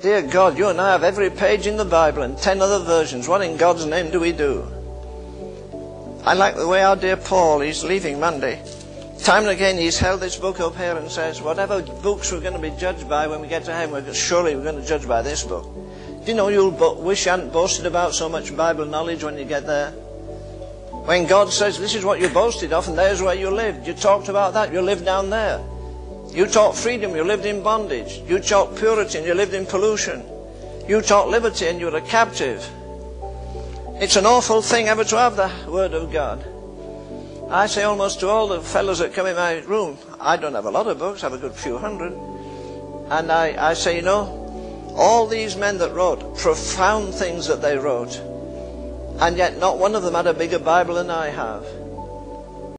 Dear God, you and I have every page in the Bible and ten other versions. What in God's name do we do? I like the way our dear Paul, is leaving Monday. Time and again he's held this book up here and says, whatever books we're going to be judged by when we get to heaven, we're, surely we're going to judge by this book. Do you know you'll wish you hadn't boasted about so much Bible knowledge when you get there? When God says, this is what you boasted of and there's where you lived. You talked about that, you lived down there. You taught freedom, you lived in bondage. You taught purity and you lived in pollution. You taught liberty and you were a captive. It's an awful thing ever to have the Word of God. I say almost to all the fellows that come in my room, I don't have a lot of books, I have a good few hundred. And I, I say, you know, all these men that wrote, profound things that they wrote, and yet not one of them had a bigger Bible than I have.